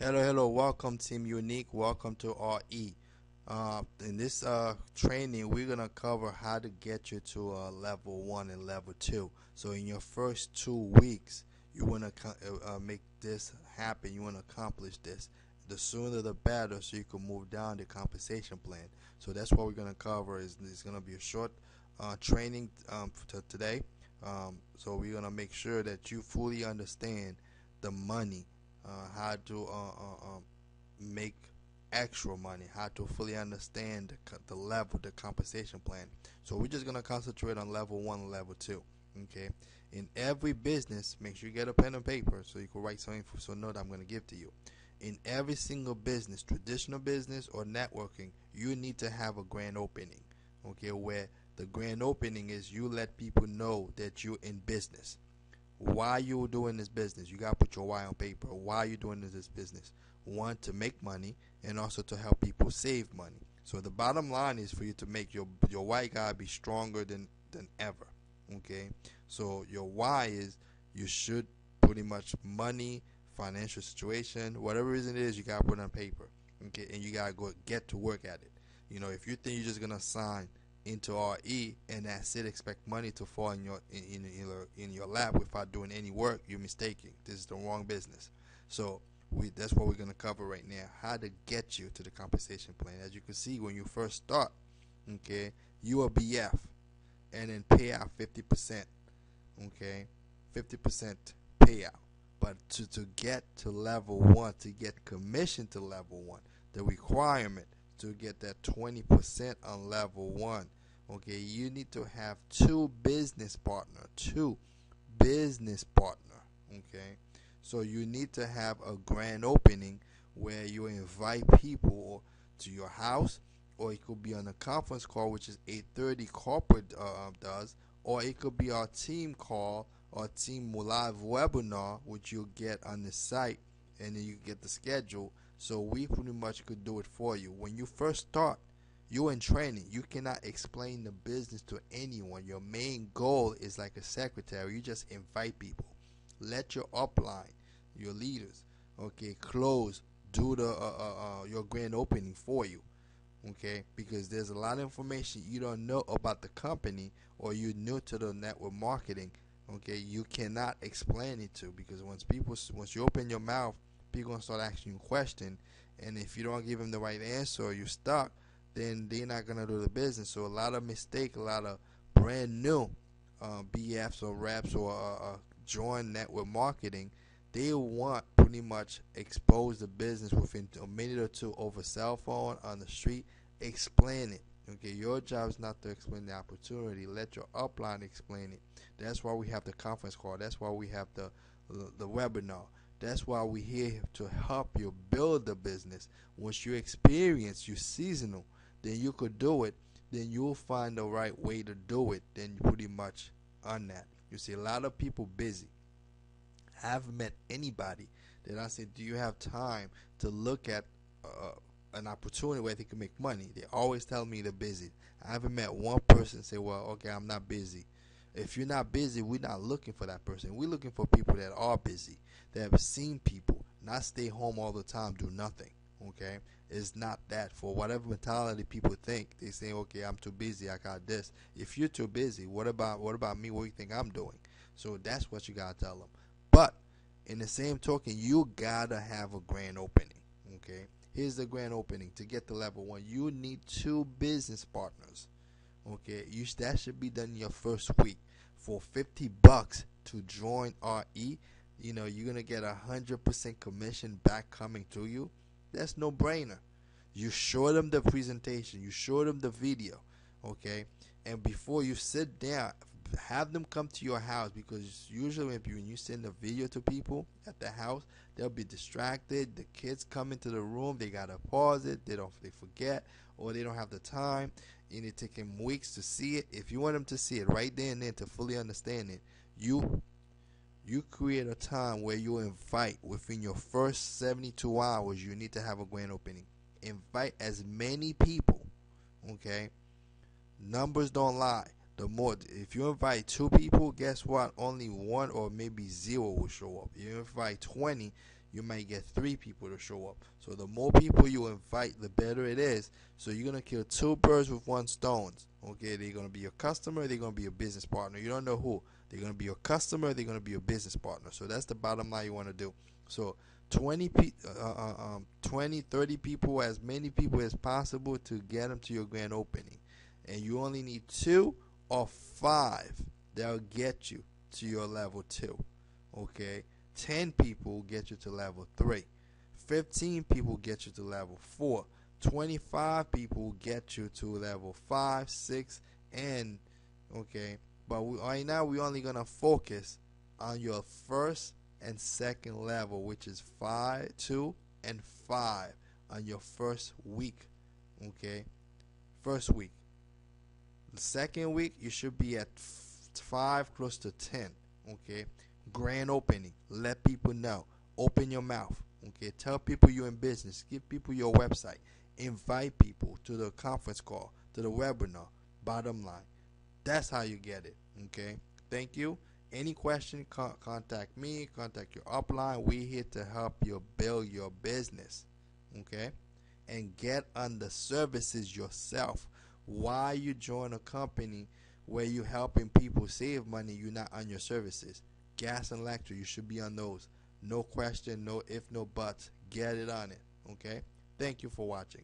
Hello, hello. Welcome, Team Unique. Welcome to RE. Uh, in this uh, training, we're going to cover how to get you to uh, level 1 and level 2. So, in your first two weeks, you want to uh, uh, make this happen. You want to accomplish this. The sooner the better, so you can move down the compensation plan. So, that's what we're going to cover. Is It's going to be a short uh, training um, today. Um, so, we're going to make sure that you fully understand the money uh, how to uh, uh, um, make extra money, how to fully understand the, the level, the compensation plan. So we're just gonna concentrate on level one level two. Okay. In every business, make sure you get a pen and paper so you can write something info, so note I'm gonna give to you. In every single business, traditional business or networking, you need to have a grand opening. Okay, where the grand opening is you let people know that you're in business why you're doing this business. You got put your why on paper. Why you doing this business? One, to make money, and also to help people save money. So the bottom line is for you to make your your why gotta be stronger than than ever. Okay. So your why is you should pretty much money, financial situation, whatever reason it is, you gotta put on paper. Okay, and you gotta go get to work at it. You know, if you think you're just gonna sign into RE and that's it. Expect money to fall in your in, in, in, your, lap without doing any work. You're mistaken. This is the wrong business. So we that's what we're gonna cover right now. How to get you to the compensation plan. As you can see, when you first start, okay, you are BF, and then pay out fifty percent. Okay, fifty percent payout. But to to get to level one, to get commission to level one, the requirement to get that 20% on level one okay you need to have two business partner two business partner okay? So you need to have a grand opening where you invite people to your house or it could be on a conference call which is 8.30 corporate uh, does or it could be our team call or team live webinar which you'll get on the site and then you get the schedule. So we pretty much could do it for you. When you first start you're in training. You cannot explain the business to anyone. Your main goal is like a secretary. You just invite people. Let your upline, your leaders, okay, close, do the uh, uh, uh, your grand opening for you, okay? Because there's a lot of information you don't know about the company or you're new to the network marketing, okay? You cannot explain it to because once people once you open your mouth, people gonna start asking you questions, and if you don't give them the right answer, you're stuck then they're not gonna do the business. So a lot of mistake, a lot of brand new uh, BFs or reps or uh, uh, join network marketing, they want pretty much expose the business within a minute or two over cell phone on the street. Explain it. Okay, your job is not to explain the opportunity. Let your upline explain it. That's why we have the conference call. That's why we have the the, webinar. That's why we're here to help you build the business. Once you experience, you're seasonal then you could do it, then you'll find the right way to do it. Then pretty much on that. You see, a lot of people busy. I haven't met anybody that I said, "Do you have time to look at uh, an opportunity where they can make money?" They always tell me they're busy. I haven't met one person say, "Well, okay, I'm not busy." If you're not busy, we're not looking for that person. We're looking for people that are busy, that have seen people, not stay home all the time, do nothing. Okay, it's not that for whatever mentality people think. They say, okay, I'm too busy. I got this. If you're too busy, what about what about me? What do you think I'm doing? So that's what you gotta tell them. But in the same token, you gotta have a grand opening. Okay, here's the grand opening to get to level one. You need two business partners. Okay, you that should be done your first week for 50 bucks to join RE. You know, you're gonna get a hundred percent commission back coming to you that's no brainer. You show them the presentation, you show them the video, okay? And before you sit down, have them come to your house because usually when you, you send a video to people at the house, they'll be distracted. The kids come into the room, they gotta pause it, they don't they forget, or they don't have the time, and it takes them weeks to see it. If you want them to see it right there and then to fully understand it, you you create a time where you invite within your first 72 hours you need to have a grand opening invite as many people okay numbers don't lie the more if you invite two people guess what only one or maybe zero will show up you invite 20 you might get three people to show up. So the more people you invite, the better it is. So you're gonna kill two birds with one stone. Okay, they're gonna be your customer, they're gonna be your business partner. You don't know who. They're gonna be your customer, they're gonna be your business partner. So that's the bottom line you want to do. So 20 pe- uh, uh, um, 20 30 people as many people as possible to get them to your grand opening and you only need two or five that'll get you to your level two okay 10 people get you to level three 15 people get you to level four 25 people get you to level five six and okay but we, right now we're only gonna focus on your first and second level, which is five, two, and five on your first week. Okay, first week. The second week, you should be at five, close to ten. Okay, grand opening. Let people know. Open your mouth. Okay, tell people you're in business. Give people your website. Invite people to the conference call, to the webinar. Bottom line, that's how you get it. Okay, thank you any question, con- contact me, contact your upline. We here to help you build your business, okay? And get on the services yourself. Why you join a company where you're helping people save money, you're not on your services. Gas and electric, you should be on those. No question, no if, no buts. Get it on it, okay? Thank you for watching.